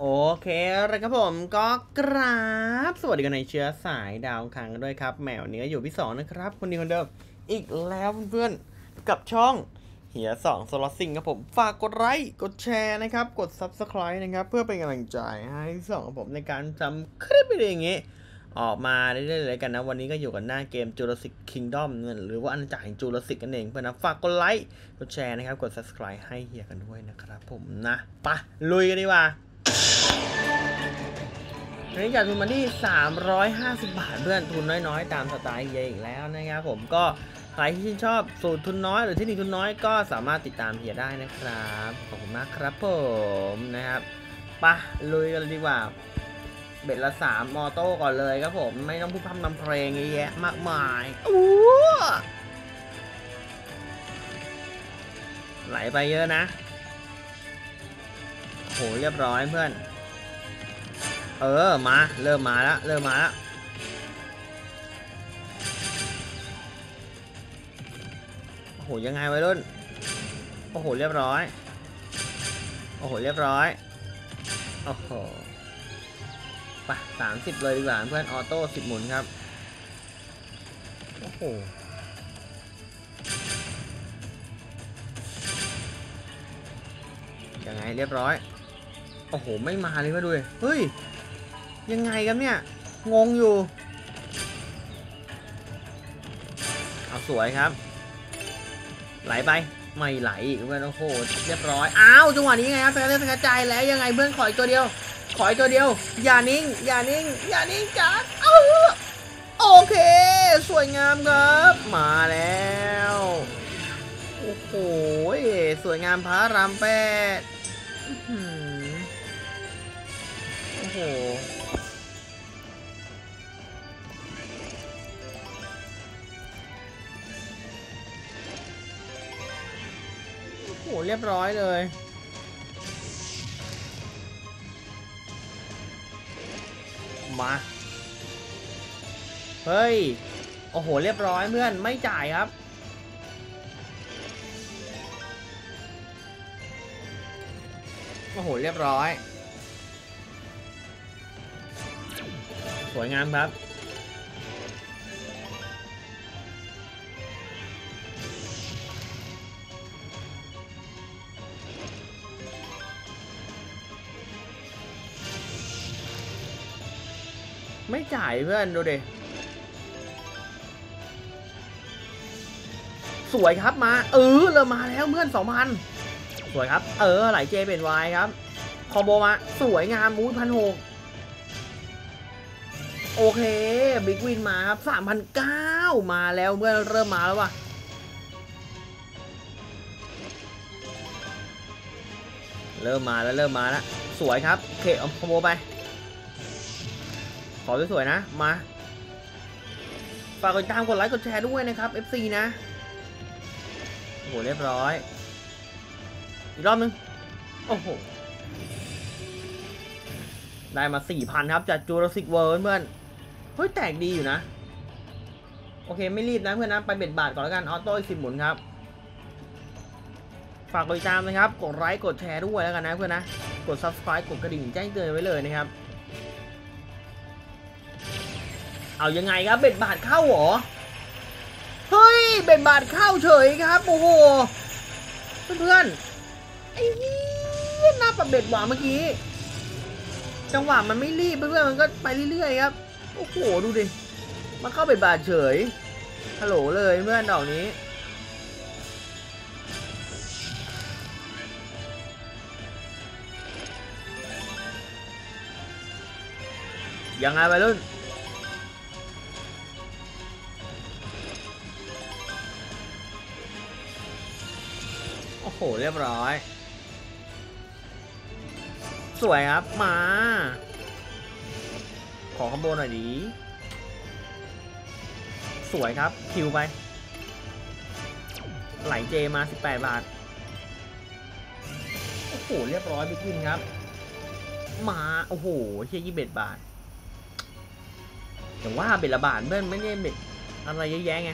โอเคแล้วครับผมก็กราบสวัสดีกันในเชื้อสายดาวคังกันด้วยครับแมวเนี้ยอยู่พี่สองนะครับ คนดีคนเดิมอีกแล้วเพื่อนๆ กับช่องเหียสองสโลซิงครับผมฝากกดไลค์กดแชร์นะครับ กด Subscribe นะครับ เพื่อเป็นกำลังใจให้พี่สองผมในการทำคลิปวิดีโอย่างงี้ออกมาเรื่อยๆเลยกันนะ วันนี้ก็อยู่กันหน้าเกม Jurassic Kingdom หรือว่าอาณาจักรแห่ง Jurassic กันเองเพื่อนนะ ฝากกดไลค์กดแชร์นะครับ กด Subscribe ให้เฮียกันด้วยนะครับผมนะปะลุยกันดีกว่า วันนี้จัดทุนมาที่ 350 บาทเพื่อนทุนน้อยๆ ตามสไตล์เฮียอีกแล้วนะครับผมก็ใครที่ชื่นชอบสูตรทุนน้อยหรือเทคนิคทุนน้อยก็สามารถติดตามเฮียได้นะครับขอบคุณมากครับผมนะครับไปะลุยกันเลยดีกว่า เบ็ดละสามมอโต้ก่อนเลยครับผม ไม่ต้องพูดพร่ำนำเพลงเยอะแยะมากมายอู้ไหลไปเยอะนะโหเรียบร้อยเพื่อน เออมาเริ่มมาแล้วเริ่มมาแล้วโอ้โหยังไงวัยรุ่นโอ้โหเรียบร้อยโอ้โหเรียบร้อยโอ้โหไปสามสิบเลยดีกว่าเพื่อนออโต้สิบหมุนครับโอ้โหยังไงเรียบร้อย โอ้โห ไม่มาเลยมาดูเฮ้ย ยังไงกันเนี่ย งงอยู่ เอาสวยครับ ไหลไป ไม่ไหลอีกเพื่อนโอ้โหเรียบร้อย อ้าวจังหวะนี้ไงครับสกัดสกัดใจแล้วยังไงเพื่อนขออีกตัวเดียว ขออีกตัวเดียว อย่านิ่ง อย่านิ่ง อย่านิ่งจัดเอ้าโอเค สวยงามครับ มาแล้วโอ้โหสวยงามพระรามแปดโอ้โห โอ้โหเรียบร้อยเลย มา เฮ้ย โอ้โห เรียบร้อยเพื่อน ไม่จ่ายครับ โอ้โห เรียบร้อย สวยงามครับ ไม่จ่ายเพื่อนดูดิสวยครับมา เออเริ่มมาแล้วเพื่อนสองพันสวยครับ เออไหลเจเป็นวายครับคอมโบมา สวยงามมูดพันหกโอเคบิ๊กวินมาครับสามพันเก้ามาแล้วเพื่อนเริ่มมาแล้วว่ะเริ่มมาแล้วเริ่มมาแล้ว สวยครับโอเค combo ไป ขอสวยๆนะ มา ฝากกดตามกดไลค์กดแชร์ด้วยนะครับ FC นะ โอ้โห เรียบร้อย อีกรอบนึง โอ้โห ได้มา 4,000 ครับ จาก Jurassic World เพื่อน เฮ้ย แตกดีอยู่นะ โอเค ไม่รีบนะเพื่อนนะ ไป bet บาทก่อนแล้วกัน auto อีกสิบหมุนครับ ฝากกดติดตามนะครับ กดไลค์กดแชร์ด้วยแล้วกันนะเพื่อนนะ กด subscribe กดกระดิ่งแจ้งเตือนไว้เลยนะครับ เอายังไงครับเบ็ดบาทเข้าหรอ เฮ้ยเบ็ดบาทเข้าเฉยครับโอ้โหเพื่อนๆไอ้เหี้ยหน้าปรับเบ็ดหวาเมื่อกี้ จังหวะมันไม่รีบเพื่อนๆมันก็ไปเรื่อยๆครับ โอ้โหดูดิ มันเข้าเบ็ดบาทเฉยฮัลโหลเลยเพื่อนดอกนี้ยังไงไปรุ่น โอ้โหเรียบร้อย สวยครับ มา ขอคอมโบหน่อยดีสวยครับ คิวไป ไหลเจมา 18 บาท โอ้โห เรียบร้อยบิ๊กวินครับ มา โอ้โหเชี่ยยี่เบ็ดบาทแต่ว่าเบ็ดละบาทเบิ้ลไม่ได้เบ็ดอะไรเยอะแยะไง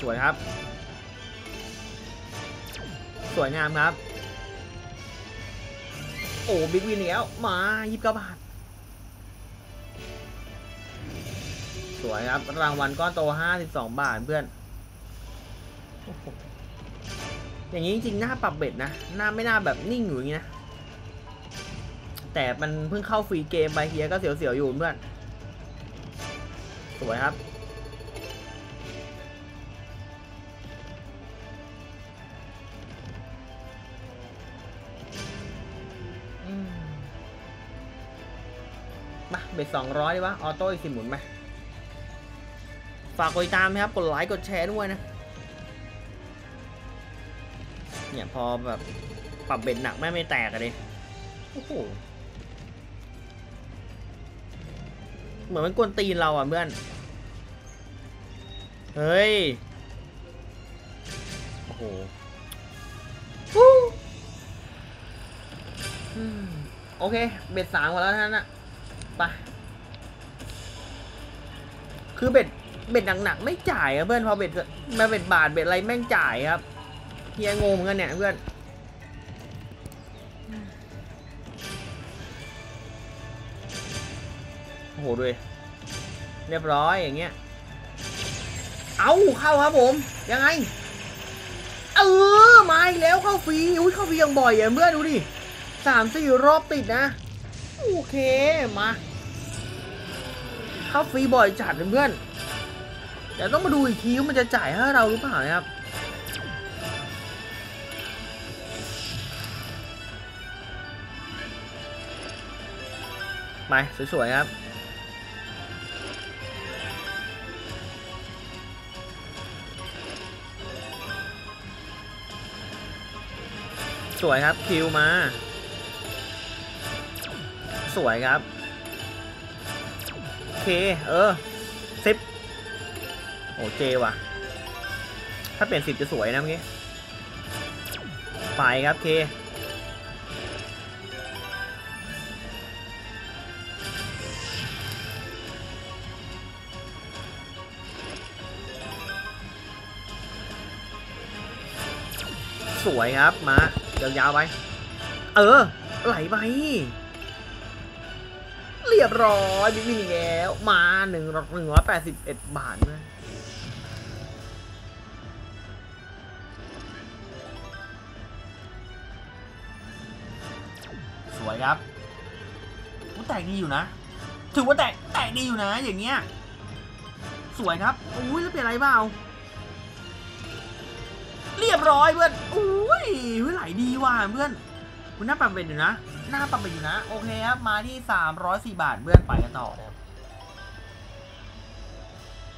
สวยครับ สวยงามครับ โอ้บิ๊กวินอีกแล้วมายี่สิบก้าบาทสวยครับ รางวัลก้อนโตห้าสิบสองบาทเพื่อนโอ้โหอย่างนี้จริงๆ หน้าปรับเบ็ดนะ หน้าไม่น่าแบบนิ่งอยู่อย่างนี้นะ แต่มันเพิ่งเข้าฟรีเกมไปเฮียก็เสียวๆอยู่เพื่อน สวยครับ เบ็ดสองร้อยดีวะออโต้อีกสิหมุนไหมฝากกดติดตามนะครับ กดไลค์กดแชร์ด้วยนะ เนี่ยพอแบบปรับเบ็ดหนักแม่ไม่แตกอะดิโอ้โหเหมือนมันกวนตีนเราอะเพื่อน เฮ้ย โอ้โหโอเค bet สามหมดแล้วท่านน่ะ ไปคือ bet bet หนักๆไม่จ่ายอะเพื่อนพอ bet มา bet บาท bet อะไรแม่งจ่ายครับเฮียงงเหมือนกันเนี่ยเพื่อนโอ้โหดูดิเรียบร้อยอย่างเงี้ยเอาเข้าครับผม ยังไง เออมาอีกแล้วเข้าฟรีอุ้ยเข้าฟรีอย่างบ่อยอะเพื่อนดูดิสามสี่รอบติดนะ โอเคมา เข้าฟรีบ่อยจัดเพื่อนเดี๋ยวต้องมาดูอีกทีว่ามันจะจ่ายให้เราหรือเปล่านะครับไปสวยๆครับสวยครับคิวมา สวยครับ เคเออสิบโอ้เจว่ะ ถ้าเปลี่ยนสิบจะสวยนะเมื่อกี้ไปครับเคสวยครับ มายาวๆไป เออ ไหลไป รียบร้อยบิ๊กวินอีกแล้วมาหนึ่งหนึ่งร้อยแปดสิบเอ็ดบาทเลยสวยครับแตกดีอยู่นะ ถือว่าแตกแตกดีอยู่นะ อย่างเงี้ย สวยครับอุ้ยแล้วเปลี่ยนอะไรเปล่าเรียบร้อยเพื่อนอุ้ยเฮ้ยไหลดีว่ะเพื่อนคุณน้าปั๊มเป็นอยู่นะ หน้าปั๊มเป็นอยู่นะ โอเคครับ มาที่สามร้อยสี่บาทเพื่อนไปกันต่อครับ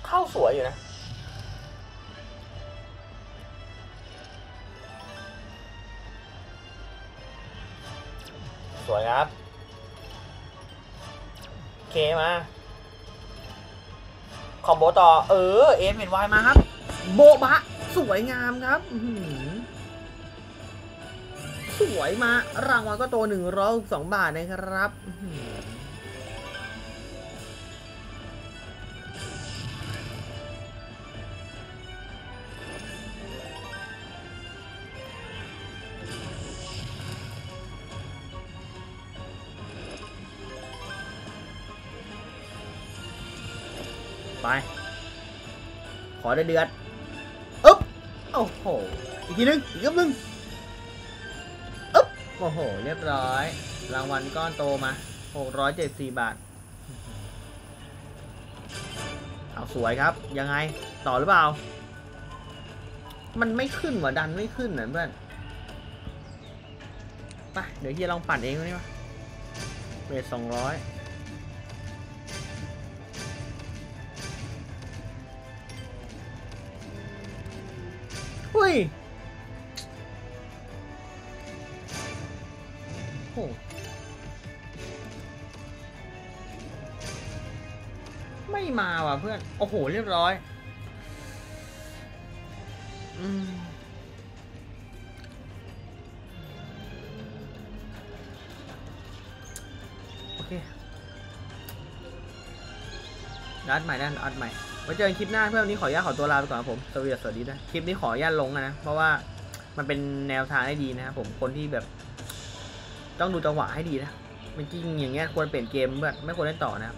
เข้าสวยอยู่นะ สวยครับเคมา คอมโบต่อ เออ เอฟเอ็นวายมาครับ โบบะ สวยงามครับ อื สวยมารางวัลก็โตหนึ่งร้อยสองบาทนะครับไป ขอได้เดือดอึ๊บ โอ้โห อีกทีนึง อีกรอบนึง โอ้โห เรียบร้อย รางวัลก้อนโตมา 674 บาท เอาสวยครับ ยังไง ต่อหรือเปล่า มันไม่ขึ้นว่ะดันไม่ขึ้นนะเพื่อนไปเดี๋ยวเฮียลองปั่นเองดีกว่าเวทสองร้อยเฮ้ย โอ้ไม่มาว่ะเพื่อน โอ้โห เรียบร้อย อืมโอเคอัดใหม่ได้อัดใหม่ไว้เจอกันคลิปหน้าเพื่อนวันนี้ขออนุญาตขอตัวลาไปก่อนครับผมสวัสดีสวัสดีนะ คลิปนี้ขออนุญาตลงนะ เพราะว่ามันเป็นแนวทางให้ดีนะครับผม คนที่แบบ ต้องดูจังหวะให้ดีนะมันจริงอย่างเงี้ยควรเปลี่ยนเกมเพื่อนไม่ควรเล่นต่อนะครับ